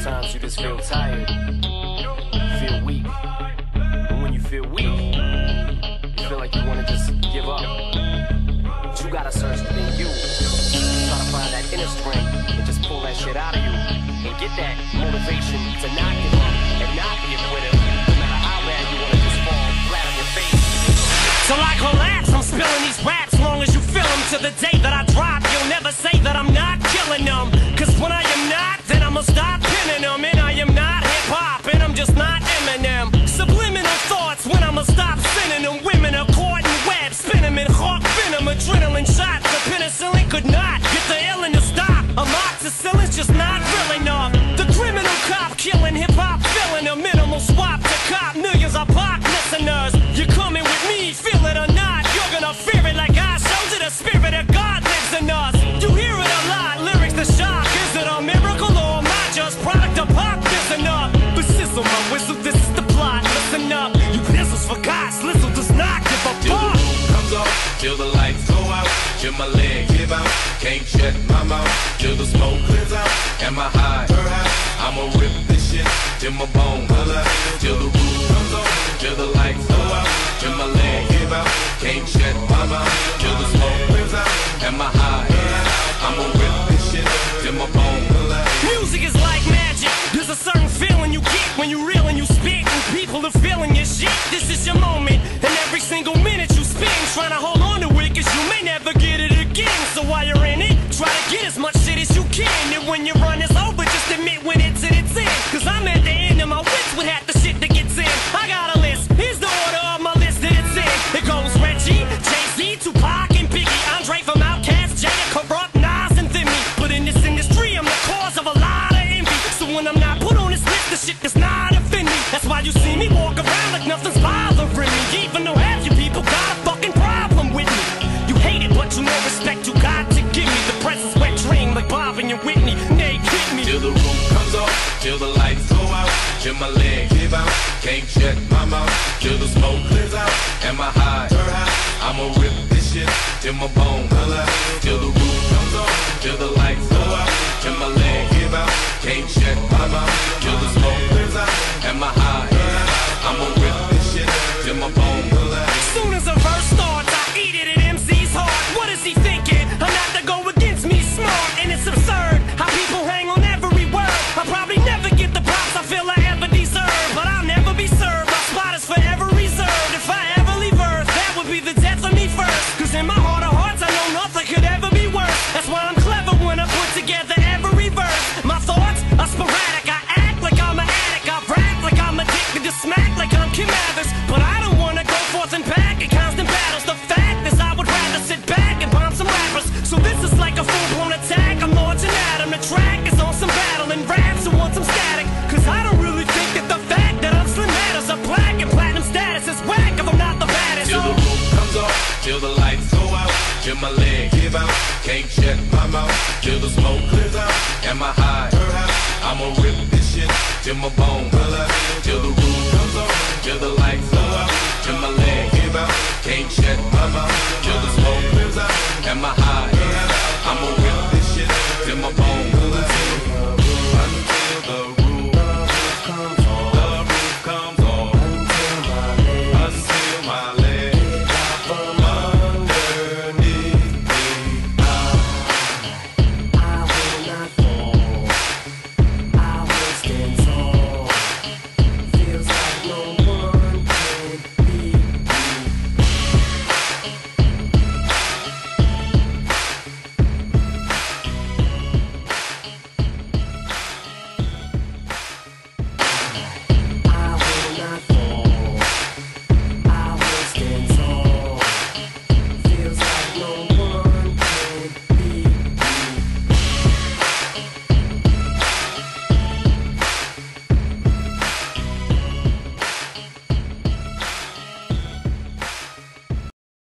Sometimes you just feel tired, feel weak. And when you feel weak, you feel like you wanna just give up. But you gotta search within you. Try to find that inner strength and just pull that shit out of you. And get that motivation to not stop for God. Slizzle does not give a Till the fuck. comes off, till the lights go out, till my leg give out. Can't shut my mouth, till the smoke clears out. Am I high? I'ma rip this shit till my bone holla. Till the roof comes off, till the lights go out, till my leg give out. Can't shut my mouth, till the when your run is over, just admit when it's at its end. Cause I'm at the end of my wits with half the shit that gets in. I got a list, here's the order of my list that it's in. It goes Reggie, Jay-Z, Tupac, and Biggie. Andre from Outkast, Jada, Kurupt, Nas, and Thimmy. But in this industry, I'm the cause of a lot of envy. So when I'm not put on this list, the shit does not offend me. That's why you see me walk around like nothing's bothering me. Even though half you people got a fucking problem with me. You hate it, but you know respect you got to give me. The presence wet dream like Bob and your Whitney. The roof comes off, till the lights go out, till my leg give out. Can't shut my mouth, till the smoke clears out. Am I high? I'ma rip this shit till my bone can't shut my mouth till the smoke clears out. Am I high? I'ma rip this shit till my bone till the roof comes on, till the lights go out, till my leg give out. Can't shut my mouth till the smoke clears out. Am I high?